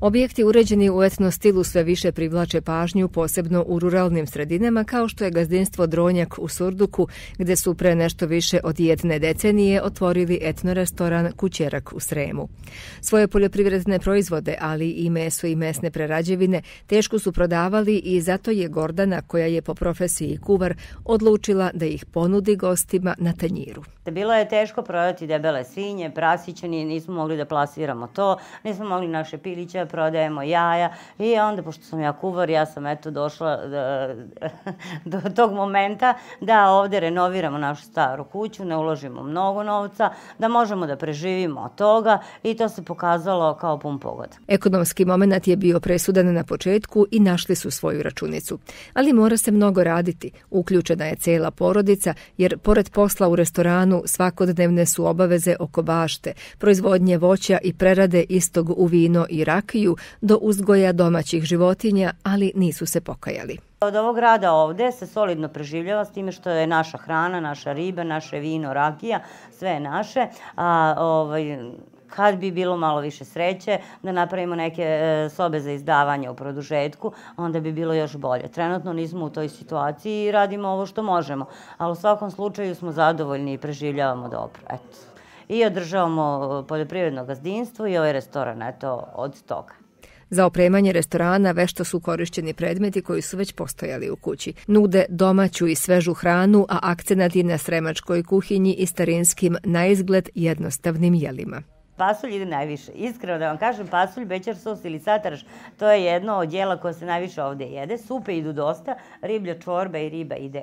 Objekti uređeni u etno stilu sve više privlače pažnju, posebno u ruralnim sredinama, kao što je gazdinstvo Dronjak u Surduku, gde su pre nešto više od jedne decenije otvorili etno restoran Kućerak u Sremu. Svoje poljoprivredne proizvode, ali i meso i mesne prerađevine, teško su prodavali i zato je Gordana, koja je po profesiji kuvar, odlučila da ih ponudi gostima na tanjiru. Bilo je teško prodati debele svinje, prasiće, nismo mogli da plasiramo to, nismo mogli naše piliće da prodajemo, jaja i onda, pošto sam ja kuvar, ja sam eto došla do, do tog momenta da ovde renoviramo našu staru kuću, ne uložimo mnogo novca, da možemo da preživimo od toga i to se pokazalo kao pun pogod. Ekonomski moment je bio presudan na početku i našli su svoju računicu. Ali mora se mnogo raditi. Uključena je cela porodica, jer pored posla u restoranu svakodnevne su obaveze oko bašte, proizvodnje voća i prerade istog u vino i rakiju do uzgoja domaćih životinja, ali nisu se pokajali. Od ovog rada ovde se solidno preživljava s time što je naša hrana, naša riba, naše vino, rakija, sve je naše. A, ovaj, kad bi bilo malo više sreće da napravimo neke e, sobe za izdavanje u produžetku, onda bi bilo još bolje. Trenutno nismo u toj situaciji i radimo ovo što možemo, ali u svakom slučaju smo zadovoljni i preživljavamo dobro. Eto. I održavamo e, poljoprivredno gazdinstvo i ovaj restoran, eto, od toga. Za opremanje restorana vešto su korišćeni predmeti koji su već postojali u kući. Nude domaću i svežu hranu, a akcenat je na sremačkoj kuhinji i starinskim na izgled jednostavnim jelima. Pasulj ide najviše. Iskreno da vam kažem, pasulj, bećar sos ili sataraš, to je jedno od jela koje se najviše ovde jede. Supe idu dosta, riblja čorba i riba ide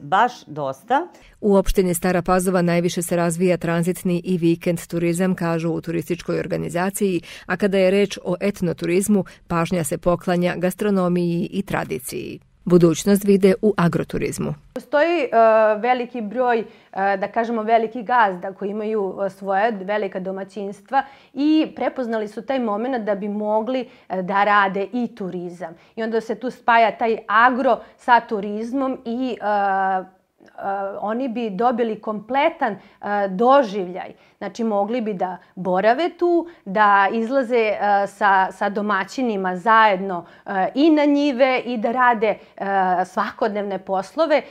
baš dosta. U opštini Stara Pazova najviše se razvija tranzitni i vikend turizam, kažu u turističkoj organizaciji, a kada je reč o etnoturizmu, pažnja se poklanja gastronomiji i tradiciji. Budućnost vide u agroturizmu. Postoji uh, veliki broj, uh, da kažemo veliki gazda koji imaju uh, svoje velika domaćinstva i prepoznali su taj moment da bi mogli da rade i turizam. I onda se tu spaja taj agro sa turizmom i oni bi dobili kompletan uh, doživljaj. Znači, mogli bi da borave tu, da izlaze uh, sa, sa domaćinima zajedno i na njive i da rade svakodnevne poslove,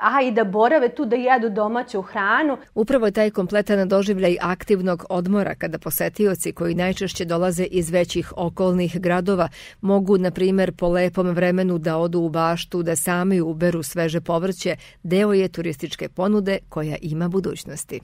a i da borave tu da jedu domaću hranu. Upravo taj kompletan doživljaj aktivnog odmora kada posetioci koji najčešće dolaze iz većih okolnih gradova mogu, na primer, po lepom vremenu da odu u baštu, da sami uberu sveže povrće, deo je turističke ponude koja ima budućnosti.